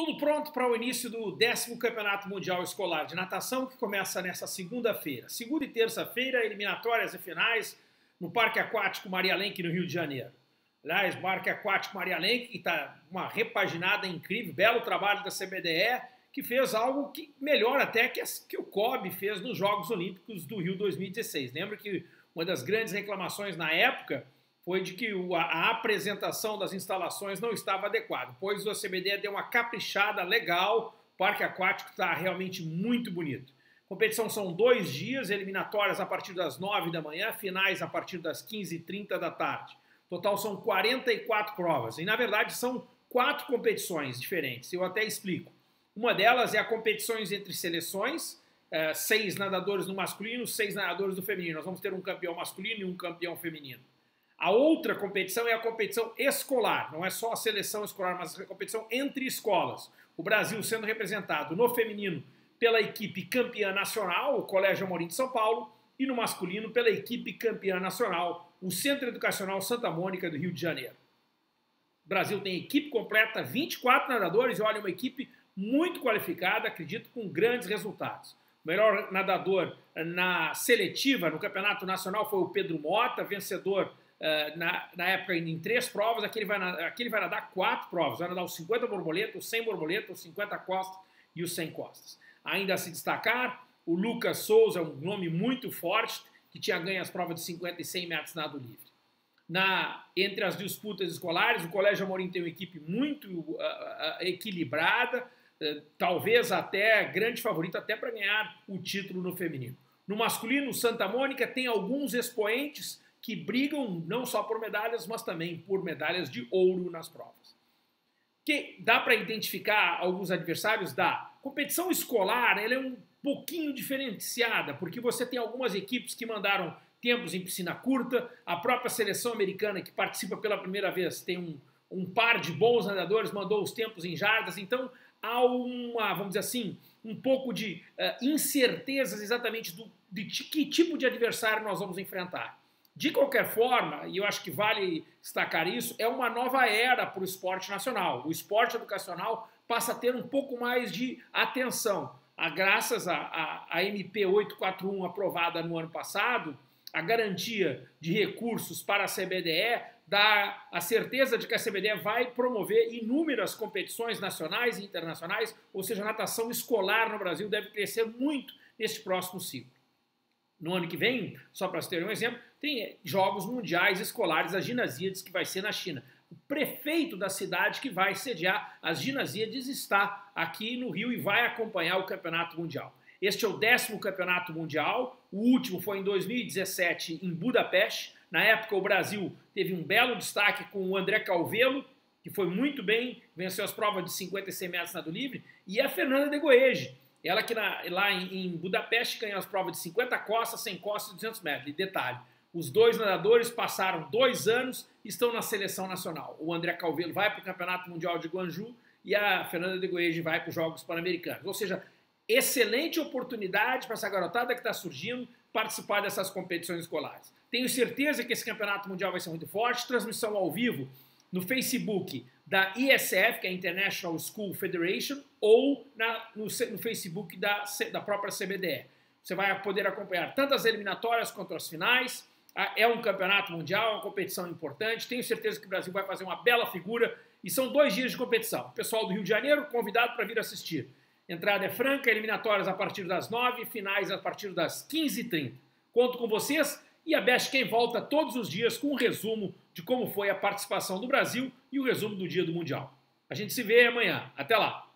Tudo pronto para o início do décimo Campeonato Mundial Escolar de Natação, que começa nessa segunda-feira. Segunda e terça-feira, eliminatórias e finais no Parque Aquático Maria Lenk, no Rio de Janeiro. Aliás, Parque Aquático Maria Lenk, que está uma repaginada incrível, belo trabalho da CBDE, que fez algo que melhor até que, que o COB fez nos Jogos Olímpicos do Rio 2016. Lembra que uma das grandes reclamações na época foi de que a apresentação das instalações não estava adequada, pois o CBD deu uma caprichada legal, o parque aquático está realmente muito bonito. Competição são dois dias, eliminatórias a partir das 9 da manhã, finais a partir das 15h30 da tarde. Total são 44 provas, e na verdade são quatro competições diferentes, eu até explico. Uma delas é a competições entre seleções, é, seis nadadores no masculino, seis nadadores no feminino. Nós vamos ter um campeão masculino e um campeão feminino. A outra competição é a competição escolar, não é só a seleção escolar, mas a competição entre escolas. O Brasil sendo representado no feminino pela equipe campeã nacional, o Colégio Amorim de São Paulo, e no masculino pela equipe campeã nacional, o Centro Educacional Santa Mônica do Rio de Janeiro. O Brasil tem equipe completa, 24 nadadores, e olha, uma equipe muito qualificada, acredito, com grandes resultados. O melhor nadador na seletiva no Campeonato Nacional foi o Pedro Mota, vencedor Uh, na, na, época em três provas, aqui ele, vai aqui ele vai nadar quatro provas, vai nadar os 50 borboletas, os 100 borboletas, os 50 costas e os 100 costas. Ainda a se destacar, o Lucas Souza, um nome muito forte, que tinha ganho as provas de 50 e 100 metros nado livre. Na, entre as disputas escolares, o Colégio Amorim tem uma equipe muito uh, uh, equilibrada, talvez até grande favorito até para ganhar o título no feminino. No masculino, Santa Mônica tem alguns expoentes que brigam não só por medalhas, mas também por medalhas de ouro nas provas. Que dá para identificar alguns adversários? Dá. Competição escolar ela é um pouquinho diferenciada, porque você tem algumas equipes que mandaram tempos em piscina curta, a própria seleção americana que participa pela primeira vez tem um, um par de bons nadadores, mandou os tempos em jardas, então há uma, vamos dizer assim, um pouco de uh, incertezas exatamente do, de que tipo de adversário nós vamos enfrentar. De qualquer forma, e eu acho que vale destacar isso, é uma nova era para o esporte nacional. O esporte educacional passa a ter um pouco mais de atenção. A, graças à MP 841 aprovada no ano passado, a garantia de recursos para a CBDE dá a certeza de que a CBDE vai promover inúmeras competições nacionais e internacionais, ou seja, a natação escolar no Brasil deve crescer muito neste próximo ciclo. No ano que vem, só para terem um exemplo, tem Jogos Mundiais Escolares, as Ginasíades, que vai ser na China. O prefeito da cidade que vai sediar as Ginasíades está aqui no Rio e vai acompanhar o Campeonato Mundial. Este é o décimo Campeonato Mundial, o último foi em 2017 em Budapeste. Na época, o Brasil teve um belo destaque com o André Calvelo, que foi muito bem, venceu as provas de 50 e 100 metros nado livre, e a Fernanda de Goege, ela que na, lá em, em, Budapeste ganhou as provas de 50 costas, 100 costas e 200 metros. E detalhe, os dois nadadores passaram dois anos e estão na seleção nacional. O André Calvelo vai para o Campeonato Mundial de Guangzhou e a Fernanda de Goege vai para os Jogos Pan-Americanos. Ou seja, excelente oportunidade para essa garotada que está surgindo participar dessas competições escolares. Tenho certeza que esse Campeonato Mundial vai ser muito forte. Transmissão ao vivo no Facebook da ISF, que é a International School Federation, ou na, no, no, Facebook da, da própria CBDE. Você vai poder acompanhar tanto as eliminatórias quanto as finais. É um campeonato mundial, é uma competição importante. Tenho certeza que o Brasil vai fazer uma bela figura. E são dois dias de competição. O pessoal do Rio de Janeiro convidado para vir assistir. Entrada é franca, eliminatórias a partir das 9, finais a partir das 15h30. Conto com vocês e a Best quem volta todos os dias com um resumo de como foi a participação do Brasil e o resumo do dia do Mundial. A gente se vê amanhã. Até lá!